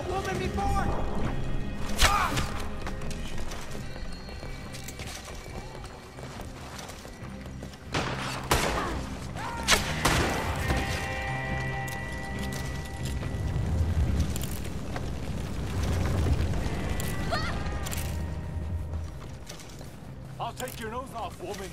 a woman before? I'll take your nose off, woman.